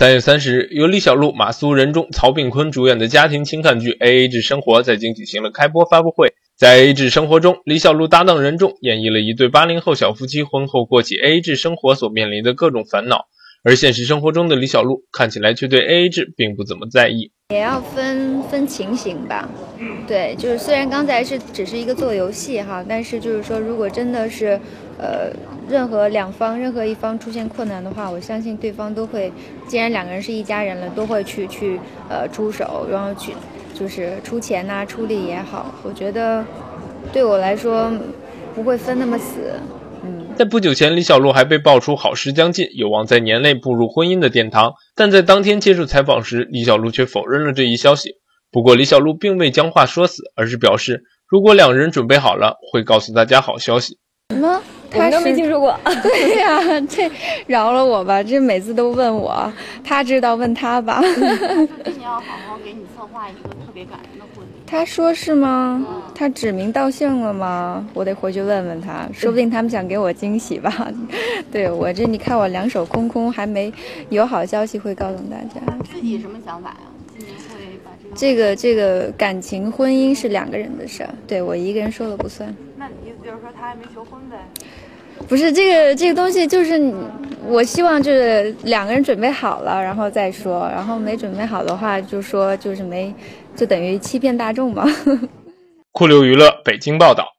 三月三十日，由李小璐、马苏、任重、曹炳坤主演的家庭情感剧《A A 制生活》在京举行了开播发布会。在《A A 制生活》中，李小璐搭档任重演绎了一对八零后小夫妻婚后过起 A A 制生活所面临的各种烦恼。而现实生活中的李小璐看起来却对 A A 制并不怎么在意，也要分分情形吧。对，就是虽然刚才是只是一个做游戏哈，但是就是说，如果真的是，呃，任何两方任何一方出现困难的话，我相信对方都会，既然两个人是一家人了，都会去去呃出手，然后去就是出钱呐、出力也好。我觉得对我来说不会分那么死。在不久前，李小璐还被爆出好事将近，有望在年内步入婚姻的殿堂。但在当天接受采访时，李小璐却否认了这一消息。不过，李小璐并未将话说死，而是表示，如果两人准备好了，会告诉大家好消息。什么？他都没听说过。对呀，这饶了我吧，这每次都问我，他知道问他吧。今年要好好给你策划一个特别感人的婚礼。他说是吗？他指名道姓了吗？我得回去问问他，说不定他们想给我惊喜吧。对我这，你看我两手空空，还没有好消息会告诉大家。自己什么想法呀？今年会把这个这个感情婚姻是两个人的事儿，对我一个人说了不算。那你意思就是说他还没求婚呗？不是这个这个东西，就是我希望就是两个人准备好了，然后再说。然后没准备好的话，就说就是没，就等于欺骗大众嘛。酷流娱乐北京报道。